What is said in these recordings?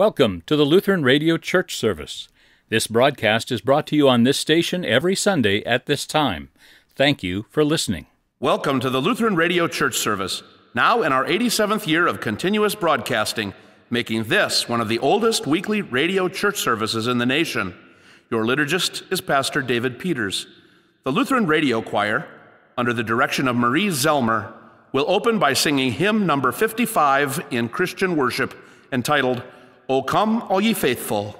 Welcome to the Lutheran Radio Church service. This broadcast is brought to you on this station every Sunday at this time. Thank you for listening. Welcome to the Lutheran Radio Church service, now in our 87th year of continuous broadcasting, making this one of the oldest weekly radio church services in the nation. Your liturgist is Pastor David Peters. The Lutheran Radio Choir, under the direction of Marie Zelmer, will open by singing hymn number 55 in Christian worship entitled, O Come, All Ye Faithful.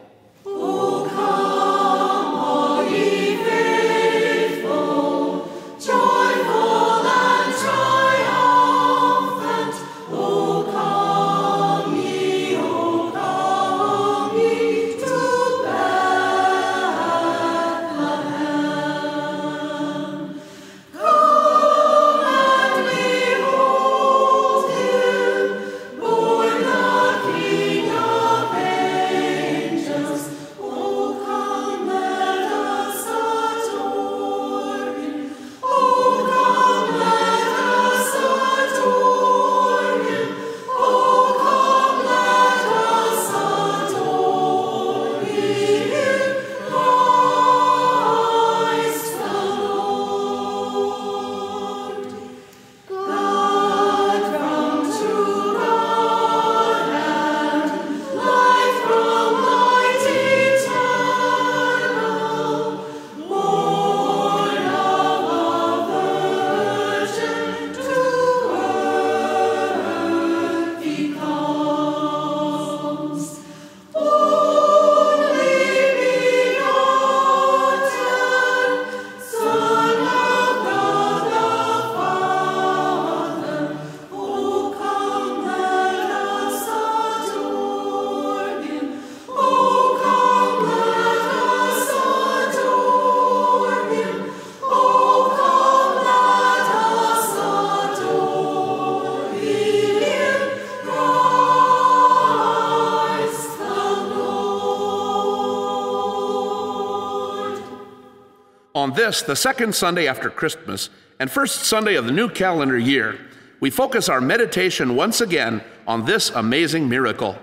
This, the second Sunday after Christmas and first Sunday of the new calendar year, we focus our meditation once again on this amazing miracle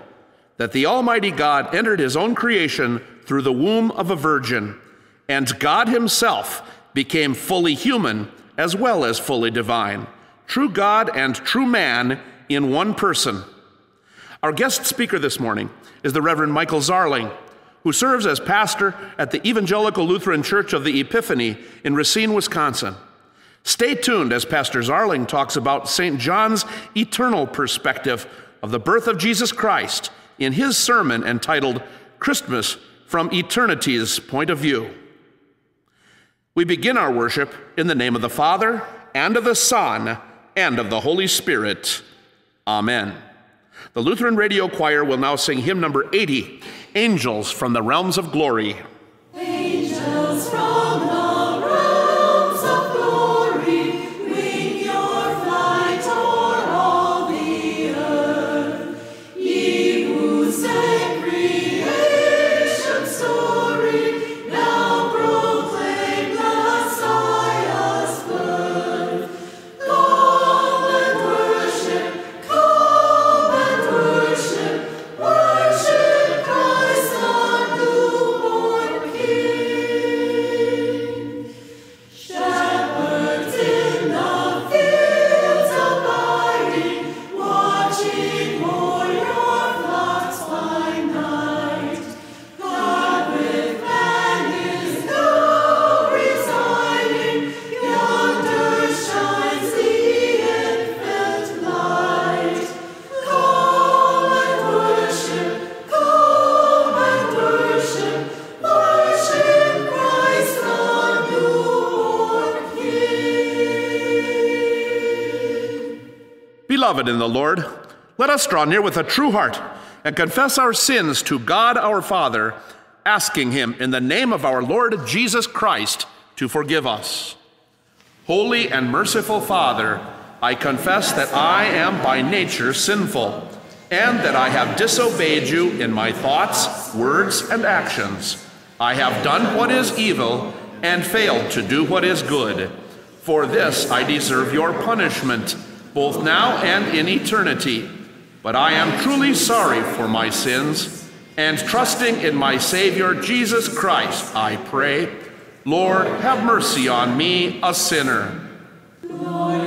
that the Almighty God entered his own creation through the womb of a virgin, and God himself became fully human as well as fully divine, true God and true man in one person. Our guest speaker this morning is the Reverend Michael Zarling, who serves as pastor at the Evangelical Lutheran Church of the Epiphany in Racine, Wisconsin. Stay tuned as Pastor Zarling talks about St. John's eternal perspective of the birth of Jesus Christ in his sermon entitled Christmas from Eternity's Point of View. We begin our worship in the name of the Father, and of the Son, and of the Holy Spirit. Amen. The Lutheran Radio Choir will now sing hymn number 80, Angels from the Realms of Glory. Angels from Beloved in the Lord, let us draw near with a true heart and confess our sins to God our Father, asking Him in the name of our Lord Jesus Christ to forgive us. Holy and merciful Father, I confess that I am by nature sinful, and that I have disobeyed you in my thoughts, words, and actions. I have done what is evil and failed to do what is good. For this I deserve your punishment, both now and in eternity. But I am truly sorry for my sins, and trusting in my Savior Jesus Christ, I pray, Lord, have mercy on me, a sinner. Lord,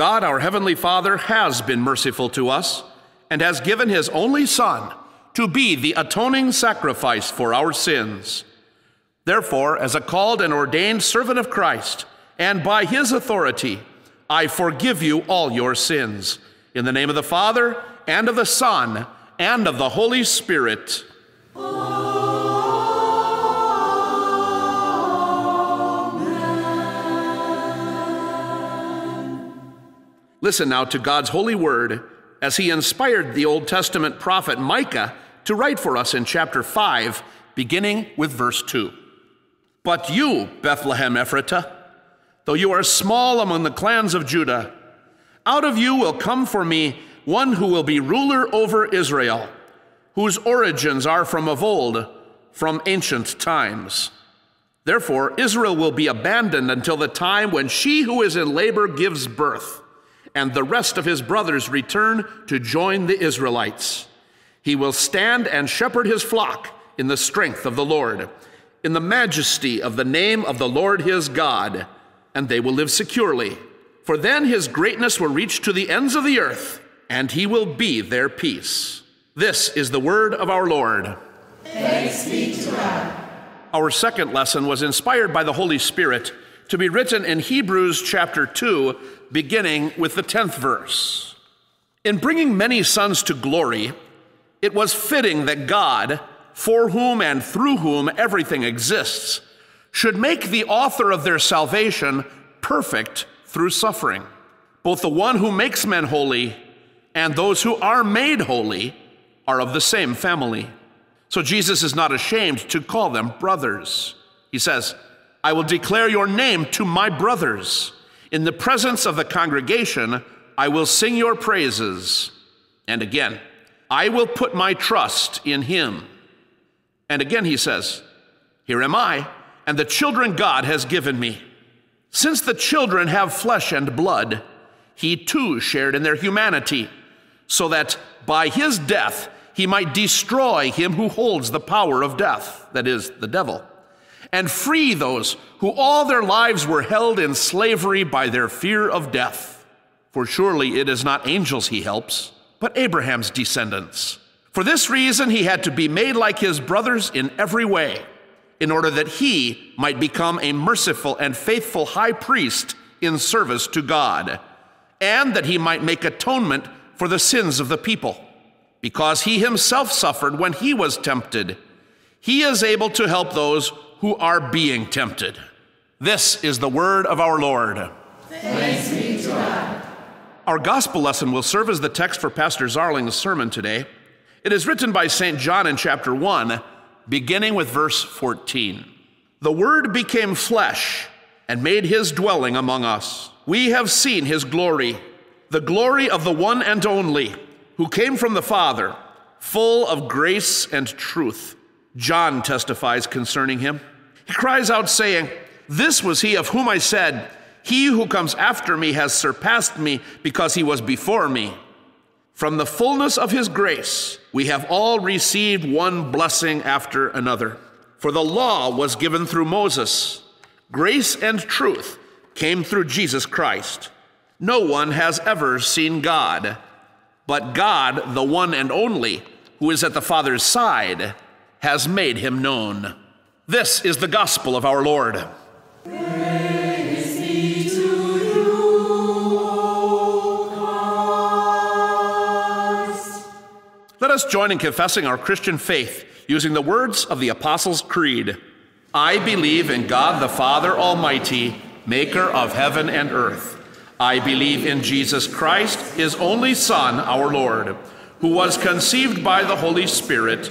God, our Heavenly Father, has been merciful to us and has given His only Son to be the atoning sacrifice for our sins. Therefore, as a called and ordained servant of Christ, and by His authority, I forgive you all your sins. In the name of the Father, and of the Son, and of the Holy Spirit. Listen now to God's holy word as he inspired the Old Testament prophet Micah to write for us in chapter 5, beginning with verse 2. But you, Bethlehem Ephratah, though you are small among the clans of Judah, out of you will come for me one who will be ruler over Israel, whose origins are from of old, from ancient times. Therefore, Israel will be abandoned until the time when she who is in labor gives birth, and the rest of his brothers return to join the Israelites. He will stand and shepherd his flock in the strength of the Lord, in the majesty of the name of the Lord his God, and they will live securely. For then his greatness will reach to the ends of the earth, and he will be their peace. This is the word of our Lord. Thanks be to God. Our second lesson was inspired by the Holy Spirit to be written in Hebrews chapter 2, beginning with the 10th verse. In bringing many sons to glory, it was fitting that God, for whom and through whom everything exists, should make the author of their salvation perfect through suffering. Both the one who makes men holy and those who are made holy are of the same family. So Jesus is not ashamed to call them brothers. He says, I will declare your name to my brothers. In the presence of the congregation, I will sing your praises. And again, I will put my trust in him. And again, he says, Here am I, and the children God has given me. Since the children have flesh and blood, he too shared in their humanity, so that by his death he might destroy him who holds the power of death, that is, the devil, and free those who all their lives were held in slavery by their fear of death. For surely it is not angels he helps, but Abraham's descendants. For this reason he had to be made like his brothers in every way, in order that he might become a merciful and faithful high priest in service to God, and that he might make atonement for the sins of the people. Because he himself suffered when he was tempted, he is able to help those who are being tempted. This is the word of our Lord. Thanks be to God. Our gospel lesson will serve as the text for Pastor Zarling's sermon today. It is written by St. John in chapter 1, beginning with verse 14. The Word became flesh and made his dwelling among us. We have seen his glory, the glory of the one and only, who came from the Father, full of grace and truth. John testifies concerning him. He cries out, saying, This was he of whom I said, He who comes after me has surpassed me because he was before me. From the fullness of his grace, we have all received one blessing after another. For the law was given through Moses, grace and truth came through Jesus Christ. No one has ever seen God, but God, the one and only, who is at the Father's side, has made him known. This is the gospel of our Lord. Let us join in confessing our Christian faith using the words of the Apostles' Creed. I believe in God the Father Almighty, maker of heaven and earth. I believe in Jesus Christ, his only Son, our Lord, who was conceived by the Holy Spirit,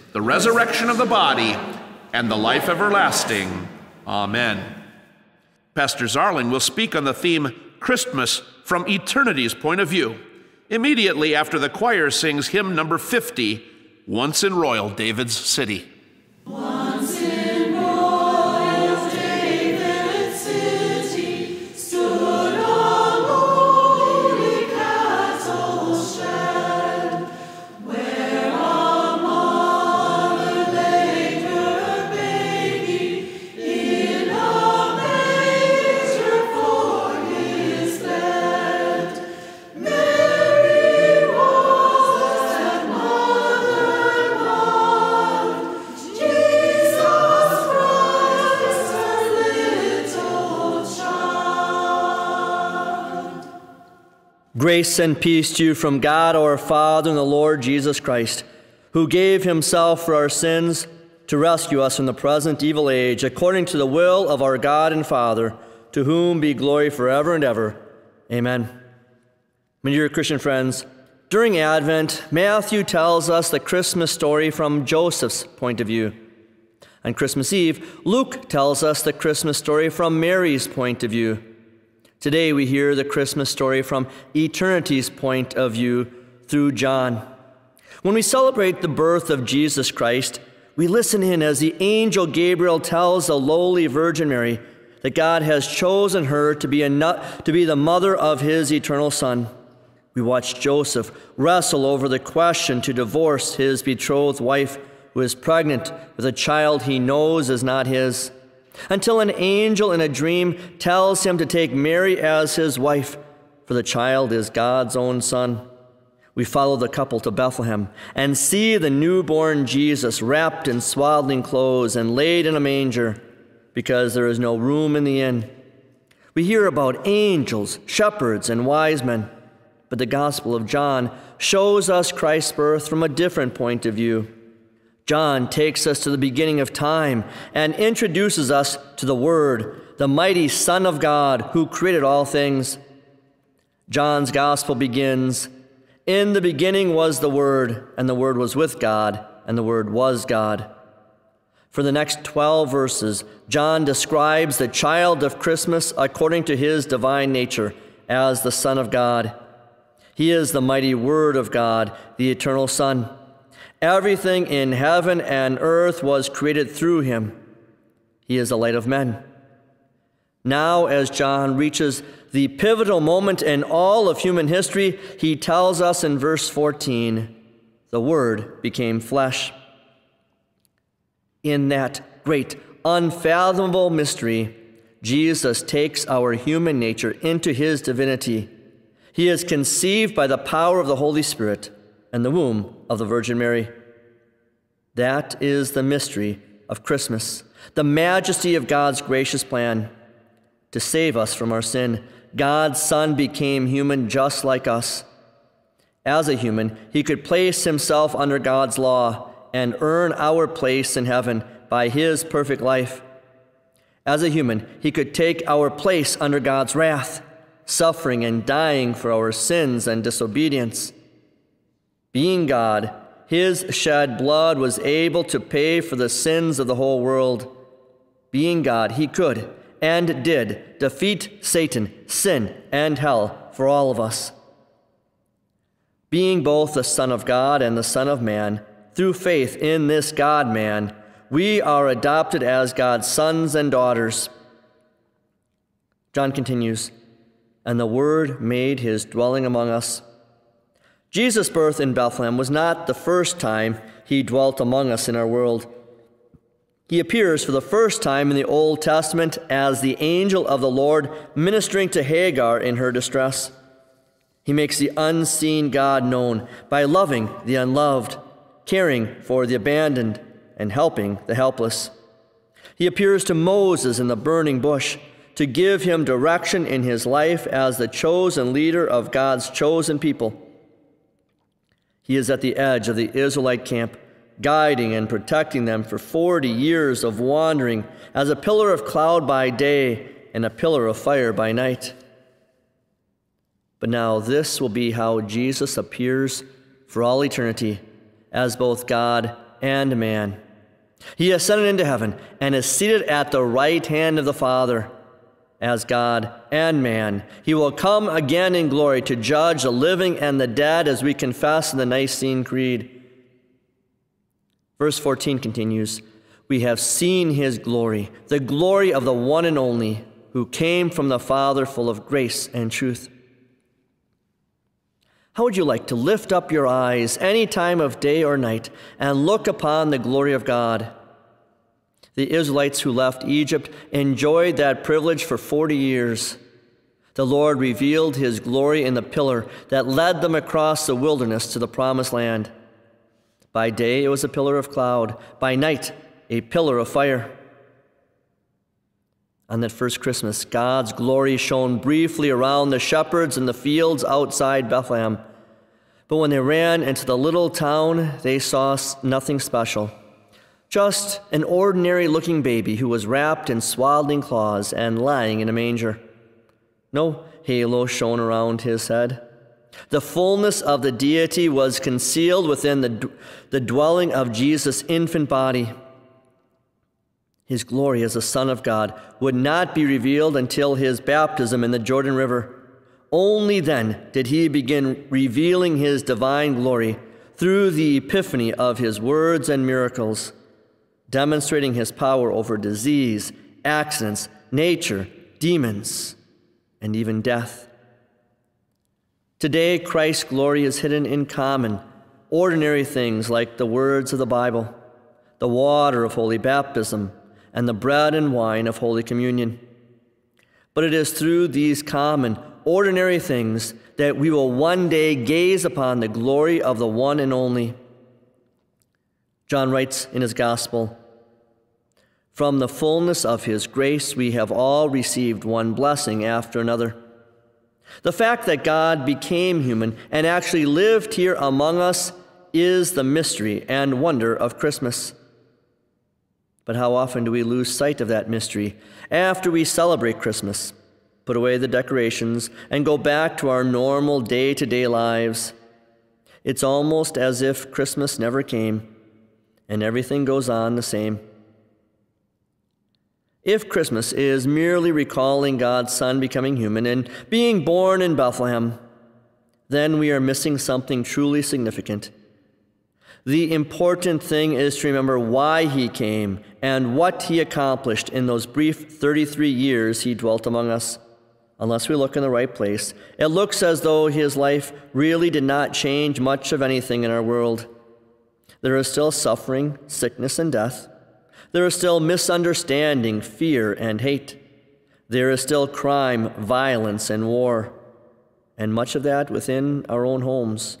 the resurrection of the body, and the life everlasting. Amen. Pastor Zarling will speak on the theme Christmas from eternity's point of view immediately after the choir sings hymn number 50, Once in Royal David's City. Once Grace and peace to you from God our Father and the Lord Jesus Christ, who gave himself for our sins to rescue us from the present evil age, according to the will of our God and Father, to whom be glory forever and ever. Amen. My dear Christian friends, during Advent, Matthew tells us the Christmas story from Joseph's point of view. On Christmas Eve, Luke tells us the Christmas story from Mary's point of view. Today we hear the Christmas story from eternity's point of view through John. When we celebrate the birth of Jesus Christ, we listen in as the angel Gabriel tells the lowly Virgin Mary that God has chosen her to be, a to be the mother of his eternal Son. We watch Joseph wrestle over the question to divorce his betrothed wife who is pregnant with a child he knows is not his until an angel in a dream tells him to take Mary as his wife, for the child is God's own son. We follow the couple to Bethlehem and see the newborn Jesus wrapped in swaddling clothes and laid in a manger because there is no room in the inn. We hear about angels, shepherds, and wise men, but the Gospel of John shows us Christ's birth from a different point of view. John takes us to the beginning of time and introduces us to the Word, the mighty Son of God who created all things. John's Gospel begins In the beginning was the Word, and the Word was with God, and the Word was God. For the next 12 verses, John describes the child of Christmas according to his divine nature as the Son of God. He is the mighty Word of God, the eternal Son. Everything in heaven and earth was created through him. He is the light of men. Now, as John reaches the pivotal moment in all of human history, he tells us in verse 14 the Word became flesh. In that great, unfathomable mystery, Jesus takes our human nature into his divinity. He is conceived by the power of the Holy Spirit and the womb of the Virgin Mary. That is the mystery of Christmas, the majesty of God's gracious plan to save us from our sin. God's Son became human just like us. As a human, he could place himself under God's law and earn our place in heaven by his perfect life. As a human, he could take our place under God's wrath, suffering and dying for our sins and disobedience. Being God, his shed blood was able to pay for the sins of the whole world. Being God, he could and did defeat Satan, sin, and hell for all of us. Being both the Son of God and the Son of Man, through faith in this God man, we are adopted as God's sons and daughters. John continues, and the Word made his dwelling among us. Jesus' birth in Bethlehem was not the first time he dwelt among us in our world. He appears for the first time in the Old Testament as the angel of the Lord ministering to Hagar in her distress. He makes the unseen God known by loving the unloved, caring for the abandoned, and helping the helpless. He appears to Moses in the burning bush to give him direction in his life as the chosen leader of God's chosen people. He is at the edge of the Israelite camp, guiding and protecting them for 40 years of wandering as a pillar of cloud by day and a pillar of fire by night. But now this will be how Jesus appears for all eternity as both God and man. He ascended into heaven and is seated at the right hand of the Father. As God and man, he will come again in glory to judge the living and the dead, as we confess in the Nicene Creed. Verse 14 continues We have seen his glory, the glory of the one and only, who came from the Father, full of grace and truth. How would you like to lift up your eyes any time of day or night and look upon the glory of God? The Israelites who left Egypt enjoyed that privilege for 40 years. The Lord revealed his glory in the pillar that led them across the wilderness to the promised land. By day it was a pillar of cloud, by night, a pillar of fire. On that first Christmas, God's glory shone briefly around the shepherds in the fields outside Bethlehem. But when they ran into the little town, they saw nothing special. Just an ordinary looking baby who was wrapped in swaddling cloths and lying in a manger. No halo shone around his head. The fullness of the deity was concealed within the, the dwelling of Jesus' infant body. His glory as the Son of God would not be revealed until his baptism in the Jordan River. Only then did he begin revealing his divine glory through the epiphany of his words and miracles, demonstrating his power over disease, accidents, nature, demons, and even death. Today, Christ's glory is hidden in common, ordinary things like the words of the Bible, the water of holy baptism, and the bread and wine of Holy Communion. But it is through these common, ordinary things that we will one day gaze upon the glory of the one and only. John writes in his Gospel From the fullness of his grace, we have all received one blessing after another. The fact that God became human and actually lived here among us is the mystery and wonder of Christmas. But how often do we lose sight of that mystery after we celebrate Christmas, put away the decorations, and go back to our normal day to day lives? It's almost as if Christmas never came and everything goes on the same. If Christmas is merely recalling God's Son becoming human and being born in Bethlehem, then we are missing something truly significant. The important thing is to remember why he came and what he accomplished in those brief 33 years he dwelt among us. Unless we look in the right place, it looks as though his life really did not change much of anything in our world. There is still suffering, sickness, and death. There is still misunderstanding, fear, and hate. There is still crime, violence, and war, and much of that within our own homes.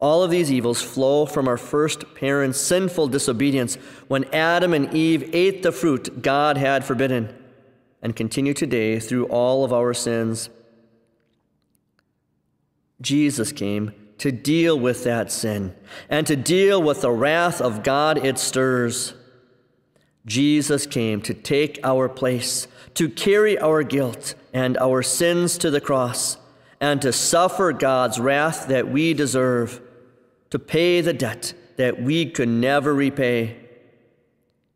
All of these evils flow from our first parents' sinful disobedience when Adam and Eve ate the fruit God had forbidden, and continue today through all of our sins. Jesus came to deal with that sin and to deal with the wrath of God it stirs. Jesus came to take our place, to carry our guilt and our sins to the cross, and to suffer God's wrath that we deserve to pay the debt that we could never repay.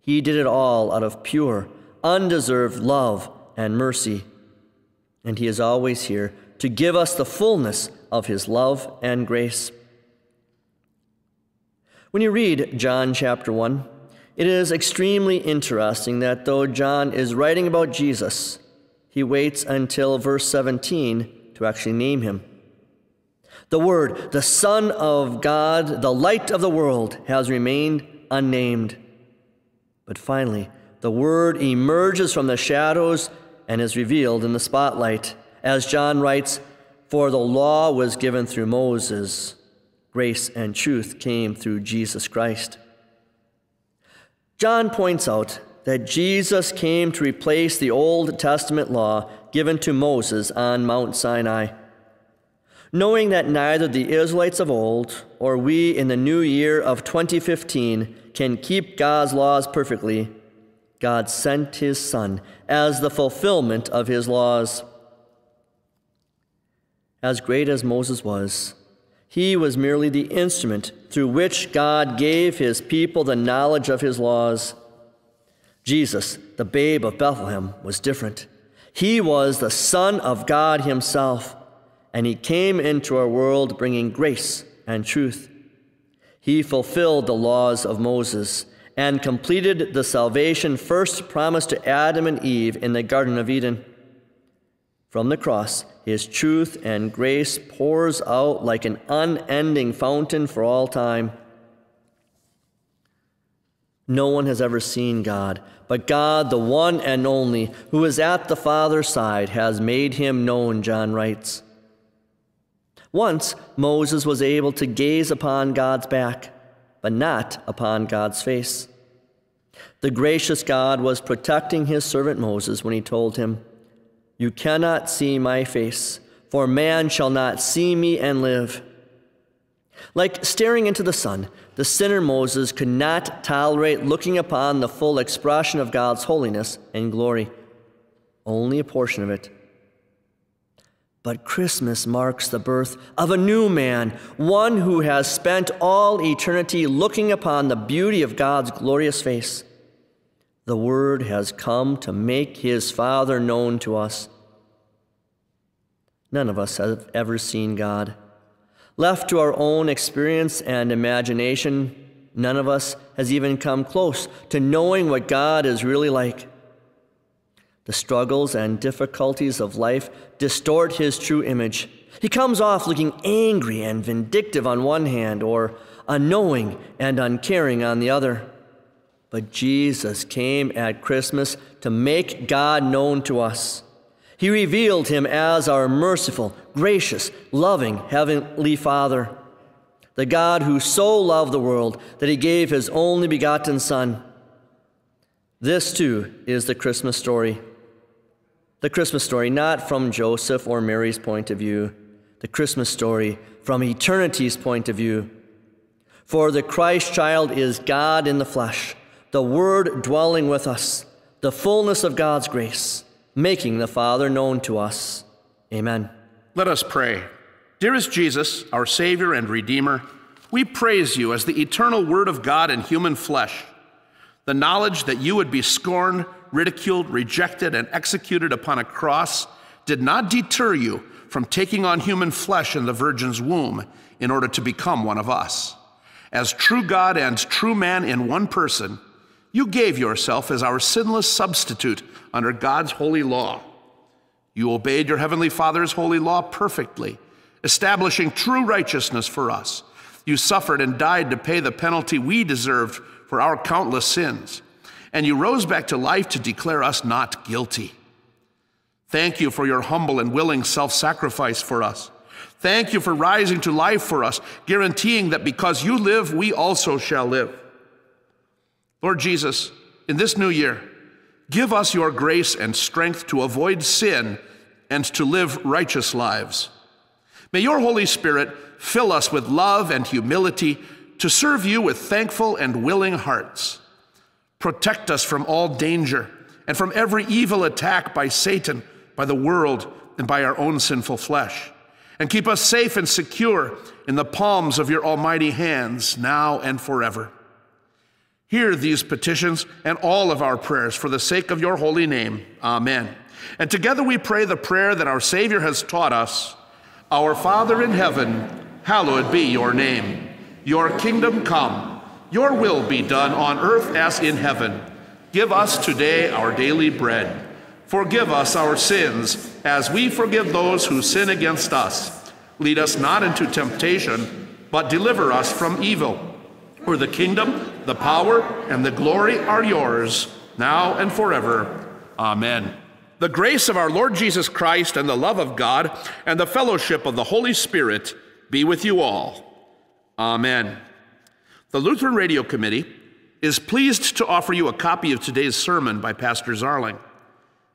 He did it all out of pure, undeserved love and mercy. And He is always here to give us the fullness of His love and grace. When you read John chapter 1, it is extremely interesting that though John is writing about Jesus, he waits until verse 17 to actually name him. The Word, the Son of God, the light of the world, has remained unnamed. But finally, the Word emerges from the shadows and is revealed in the spotlight. As John writes, For the law was given through Moses, grace and truth came through Jesus Christ. John points out that Jesus came to replace the Old Testament law given to Moses on Mount Sinai. Knowing that neither the Israelites of old or we in the new year of 2015 can keep God's laws perfectly, God sent his Son as the fulfillment of his laws. As great as Moses was, he was merely the instrument through which God gave his people the knowledge of his laws. Jesus, the babe of Bethlehem, was different. He was the Son of God Himself, and He came into our world bringing grace and truth. He fulfilled the laws of Moses and completed the salvation first promised to Adam and Eve in the Garden of Eden. From the cross, His truth and grace pours out like an unending fountain for all time. No one has ever seen God, but God, the one and only, who is at the Father's side, has made him known, John writes. Once Moses was able to gaze upon God's back, but not upon God's face. The gracious God was protecting his servant Moses when he told him, You cannot see my face, for man shall not see me and live. Like staring into the sun, the sinner Moses could not tolerate looking upon the full expression of God's holiness and glory, only a portion of it. But Christmas marks the birth of a new man, one who has spent all eternity looking upon the beauty of God's glorious face. The Word has come to make His Father known to us. None of us have ever seen God. Left to our own experience and imagination, none of us has even come close to knowing what God is really like. The struggles and difficulties of life distort his true image. He comes off looking angry and vindictive on one hand, or unknowing and uncaring on the other. But Jesus came at Christmas to make God known to us. He revealed him as our merciful, gracious, loving Heavenly Father, the God who so loved the world that he gave his only begotten Son. This, too, is the Christmas story. The Christmas story, not from Joseph or Mary's point of view, the Christmas story from eternity's point of view. For the Christ child is God in the flesh, the Word dwelling with us, the fullness of God's grace making the Father known to us. Amen. Let us pray. Dearest Jesus, our Savior and Redeemer, we praise you as the eternal Word of God in human flesh. The knowledge that you would be scorned, ridiculed, rejected, and executed upon a cross did not deter you from taking on human flesh in the Virgin's womb in order to become one of us. As true God and true man in one person, you gave yourself as our sinless substitute under God's holy law. You obeyed your heavenly Father's holy law perfectly, establishing true righteousness for us. You suffered and died to pay the penalty we deserved for our countless sins. And you rose back to life to declare us not guilty. Thank you for your humble and willing self sacrifice for us. Thank you for rising to life for us, guaranteeing that because you live, we also shall live. Lord Jesus, in this new year, give us your grace and strength to avoid sin and to live righteous lives. May your Holy Spirit fill us with love and humility to serve you with thankful and willing hearts. Protect us from all danger and from every evil attack by Satan, by the world, and by our own sinful flesh. And keep us safe and secure in the palms of your almighty hands, now and forever. Hear these petitions and all of our prayers for the sake of your holy name. Amen. And together we pray the prayer that our Savior has taught us Our Father in heaven, hallowed be your name. Your kingdom come, your will be done on earth as in heaven. Give us today our daily bread. Forgive us our sins as we forgive those who sin against us. Lead us not into temptation, but deliver us from evil. For the kingdom, the power, and the glory are yours, now and forever. Amen. The grace of our Lord Jesus Christ and the love of God and the fellowship of the Holy Spirit be with you all. Amen. The Lutheran Radio Committee is pleased to offer you a copy of today's sermon by Pastor Zarling.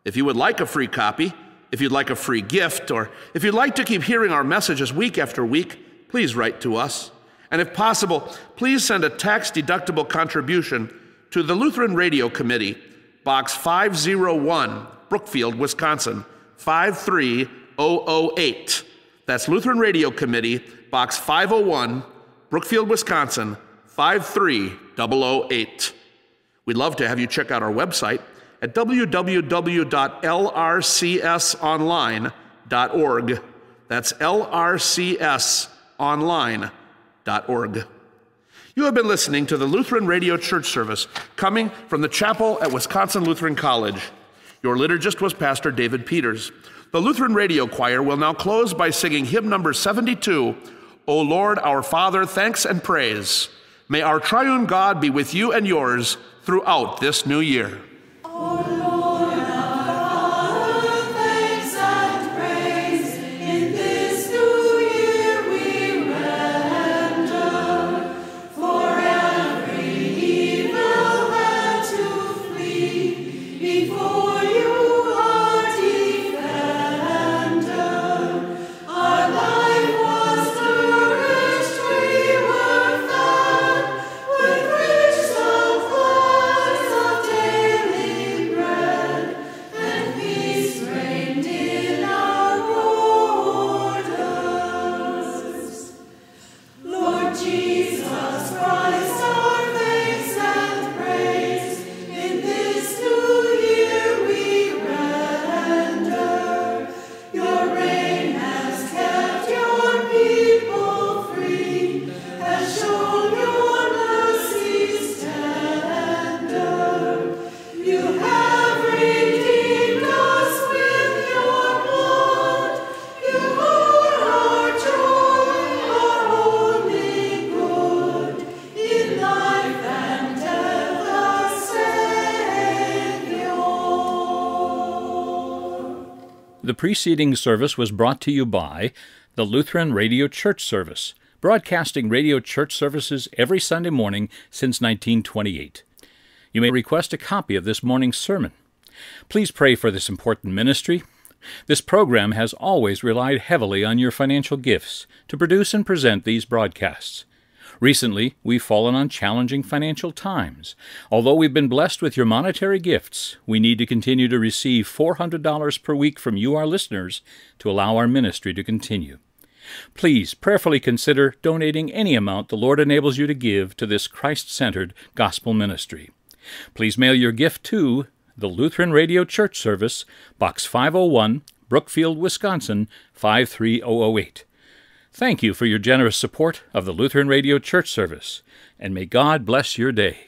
If you would like a free copy, If you'd like a free gift, or if you'd like to keep hearing our messages week after week, please write to us. And if possible, please send a tax deductible contribution to the Lutheran Radio Committee, Box 501, Brookfield, Wisconsin 53008. That's Lutheran Radio Committee, Box 501, Brookfield, Wisconsin 53008. We'd love to have you check out our website at www.lrcsonline.org. That's lrcsonline.org. You have been listening to the Lutheran Radio Church service coming from the chapel at Wisconsin Lutheran College. Your liturgist was Pastor David Peters. The Lutheran Radio Choir will now close by singing hymn number 72, O Lord our Father, thanks and praise. May our triune God be with you and yours throughout this new year. Preceding service was brought to you by the Lutheran Radio Church Service, broadcasting radio church services every Sunday morning since 1928. You may request a copy of this morning's sermon. Please pray for this important ministry. This program has always relied heavily on your financial gifts to produce and present these broadcasts. Recently, we've fallen on challenging financial times. Although we've been blessed with your monetary gifts, we need to continue to receive $400 per week from you, our listeners, to allow our ministry to continue. Please prayerfully consider donating any amount the Lord enables you to give to this Christ centered gospel ministry. Please mail your gift to the Lutheran Radio Church Service, Box 501, Brookfield, Wisconsin 53008. Thank you for your generous support of the Lutheran Radio Church Service, and may God bless your day.